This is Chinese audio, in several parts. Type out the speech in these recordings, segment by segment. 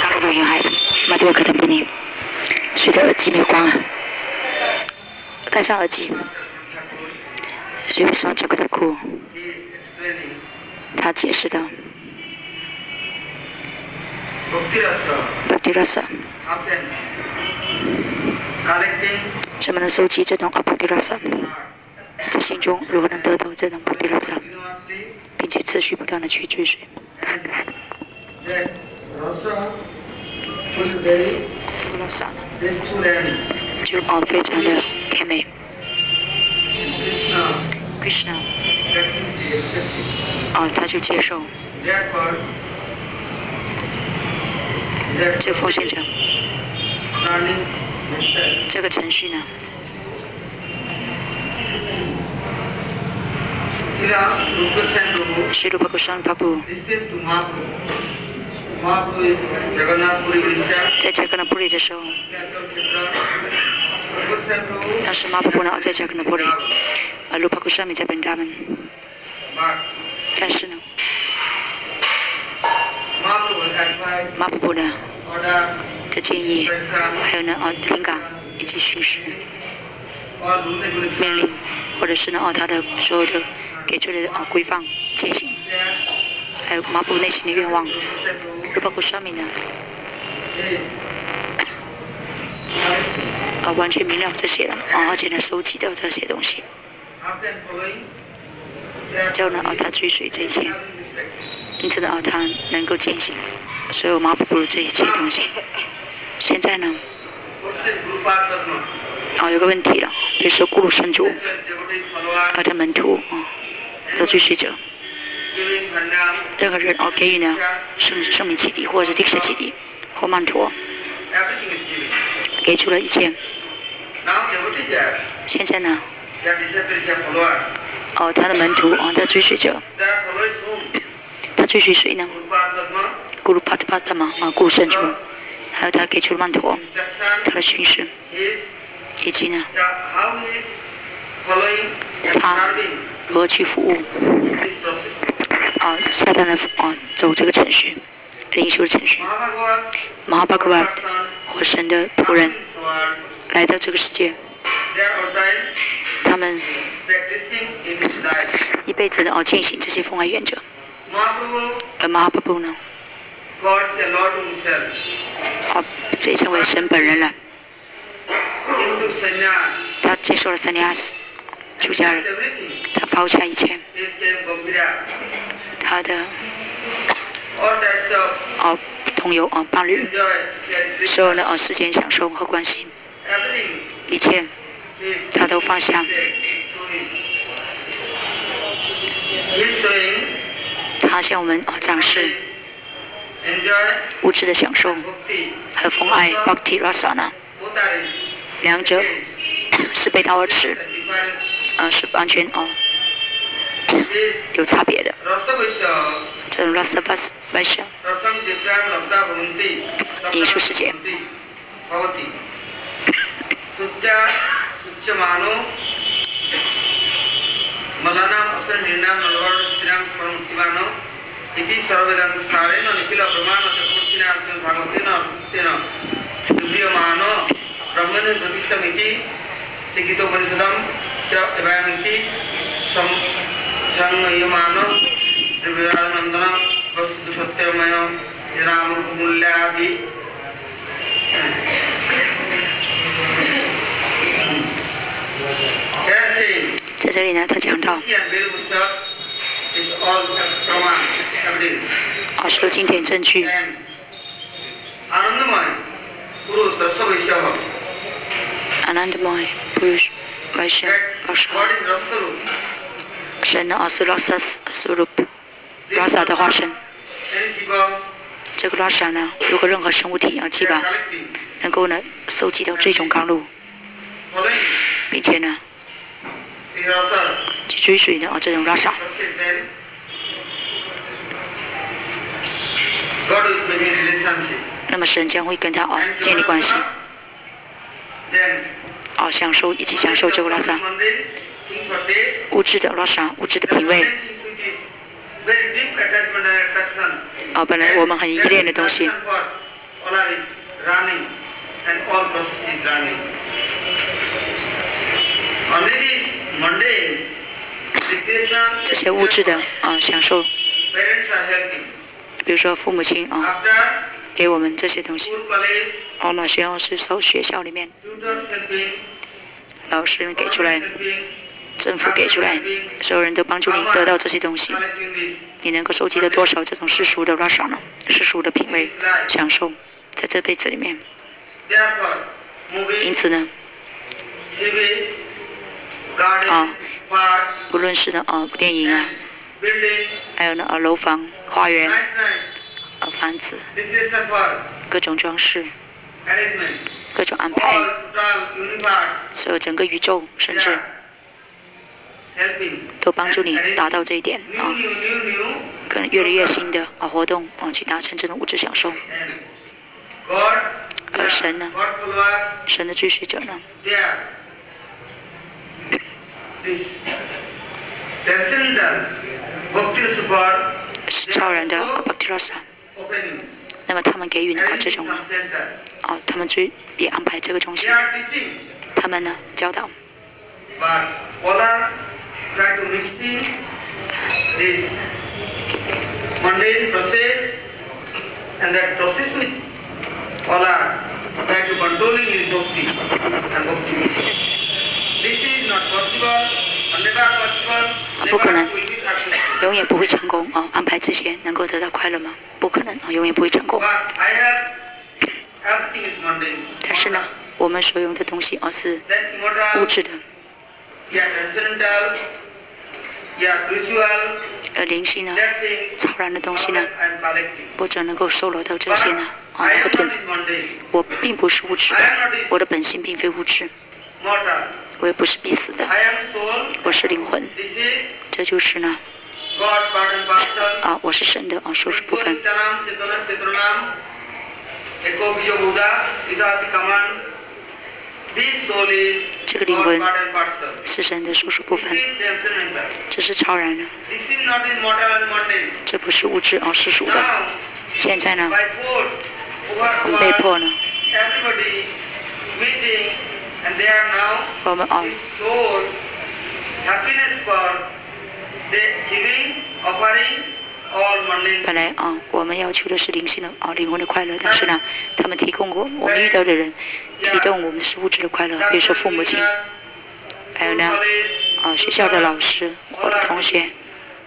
刚入到云海，马多克的比尼，谁的耳机没关啊？戴上耳机。谁为什么这个的哭？他解释的。Bhakti rasa，怎么能收集这种阿 Bhakti rasa？在心中如何能得到这种 Bhakti rasa，并且持续不断的去追随？就哦非常的甜美。Krishna，哦他就接受。这个奉献者，这个程序呢？在加格纳布里的时候，当时马布布呢在加格纳布里，而卢帕古山米在本达门，但是呢？马布布的的建议，还有呢哦灵感以及叙事命令，或者是呢哦他的所有的给出的啊规范践行，还有马布内心的愿望，都包括上面呢啊 完全明了这些了。啊而且呢收集到这些东西，叫呢啊他追随这一切。因此呢，啊，他能够进行所有马布布这一切东西。现在呢，啊，有个问题了，比如说咕噜圣主，他的门徒啊，的追随者，任何人哦给予呢圣圣名启迪或者是地势启迪或曼陀，给出了一切。现在呢，哦，他的门徒啊，他追随者。他追随谁呢？咕噜帕特帕特嘛，啊，咕噜圣主，还有他给出曼陀，他的巡视，以及呢，他如何去服务？下单来啊，走这个程序，灵修的程序。马哈巴格瓦火神的仆人来到这个世界，他们一辈子的哦进行这些奉爱原则。而马巴布呢？啊，被称为神本人了。他接受了三尼阿斯出家人，他抛下一切，他的哦同游哦伴侣，所有的哦，时间享受和关心，一切他都放下。他向我们啊展示。物质的享受。和风爱。Bhakti. Rasana，两者 是背道而驰，啊是完全啊有差别的。这种 rasa vas vaisha，艺术世界。मलानाम असर निर्णाम नलवार स्थिराम परमुक्तिवानो इति सर्ववेदांत सारेण निखिल प्रमाण चतुर्थिना अर्जुन भागवतेन अर्जुतेन दुर्यमानो ब्रह्मण प्रतिष्ठमिति शिखितोपनिषदम च एवमिति सम 在这里呢，他讲到二十个经典证据。不是外省，而是拉萨斯苏鲁普，拉萨的化身。这个拉萨呢，如果任何生物体啊，基本能够呢收集到这种甘露，并且呢。去追随呢啊，这种拉萨。那么神将会跟他啊建立关系，啊享受一起享受这个拉萨物质的拉萨物质的品味，啊，本来我们很依恋的东西。这些物质的啊享受，比如说父母亲啊，给我们这些东西。哦，那学校是从学校里面，老师给出来，政府给出来，所有人都帮助你得到这些东西。你能够收集的多少这种世俗的 rush 呢？世俗的品味享受，在这辈子里面。因此呢，啊，无论是呢啊电影啊，还有呢啊楼房、花园、啊房子、各种装饰、各种安排，所有整个宇宙，甚至都帮助你达到这一点啊，可能越来越新的啊活动啊去达成这种物质享受。而神呢？神的追随者呢？是超然的阿巴提拉萨。那么他们给予啊这种，啊，他们追也安排这个中心。他们呢教导。不可能，永远不会成功啊！安排这些能够得到快乐吗？不可能啊，永远不会成功。但是呢，我们所用的东西啊是物质的。而灵性呢，超然的东西呢，我怎能够收罗到这些呢？啊，和盾子，我并不是物质的，我的本性并非物质，我也不是必死的，我是灵魂，这就是呢，啊，我是神的啊，属属部分。这个灵魂是神的属属部分，这是超然的，这不是物质啊，世俗的。现在呢，我们被迫呢，我们啊，本来啊，我们要求的是灵性的啊，灵魂的快乐，但是呢，他们提供过我们遇到的人，提供我们的是物质的快乐，比如说父母亲，还有呢，啊，学校的老师，我的同学，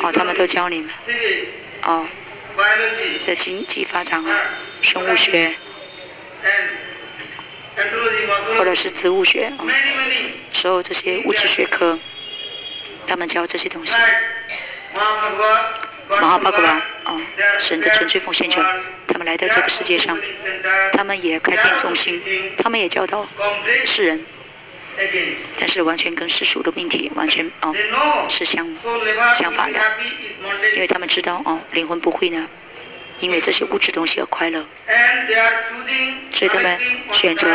啊，他们都教你们，啊，在经济发展啊，生物学，或者是植物学啊，所有这些物质学科，他们教这些东西。马哈巴格巴，啊，神的纯粹奉献者，他们来到这个世界上，他们也开天中心，他们也教导世人，但是完全跟世俗的命题完全啊是相相反的，因为他们知道啊灵魂不会呢，因为这些物质东西而快乐，所以他们选择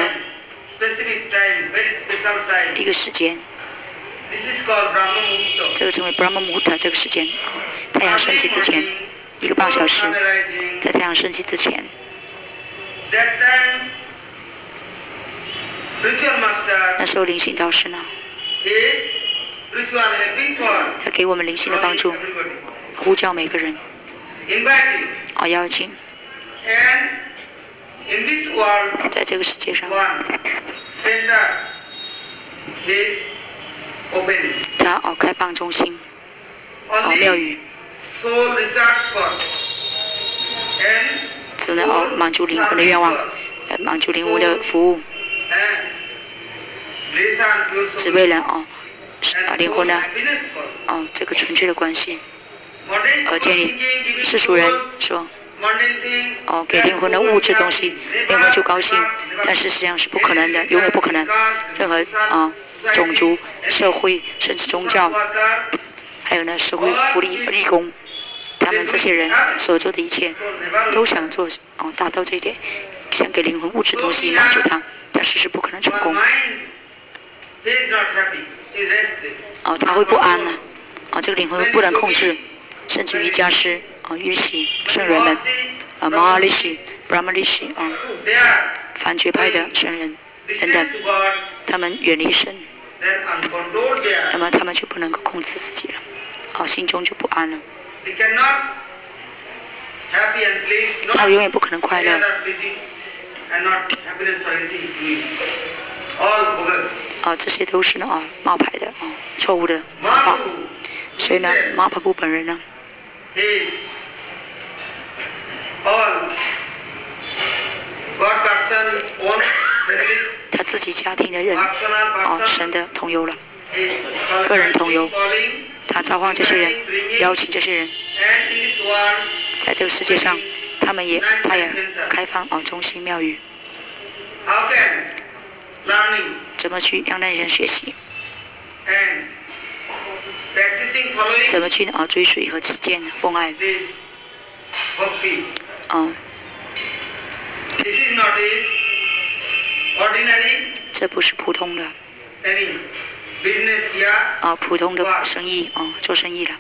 一个时间。这个称为 Brahma Muhurta 这个时间，太阳升起之前一个半小时，在太阳升起之前。那时候灵性导师呢，他给我们灵性的帮助，呼叫每个人，啊邀请，在这个世界上。他哦，开放中心，哦庙宇，只能哦满足灵魂的愿望，满足灵魂的服务，只为了哦啊灵魂的哦这个纯粹的关系。而建立。世俗人说哦给灵魂的物质东西，灵魂就高兴，但事实上是不可能的，永远不可能，任何啊。种族、社会，甚至宗教，还有呢，社会福利、立功，他们这些人所做的一切，都想做哦，达到这一点，想给灵魂物质东西满足他，但是是不可能成功。哦，他会不安呢，哦，这个灵魂不能控制，甚至瑜伽师啊、律师、圣人们啊、马哈利西、布拉玛利西啊、反觉派的圣人等等，他们远离神，那么他们就不能够控制自己了，啊，心中就不安了。他永远不可能快乐。啊，这些都是呢啊冒牌的啊错误的方法。所以呢，马帕布本人呢，他自己家庭的人啊，神的同游了，个人同游，他召唤这些人，邀请这些人，在这个世界上，他们也他也开放啊中心庙宇，怎么去让那些人学习？怎么去啊追随和持见奉爱？啊，这不是普通的。啊，普通的生意啊，做生意了。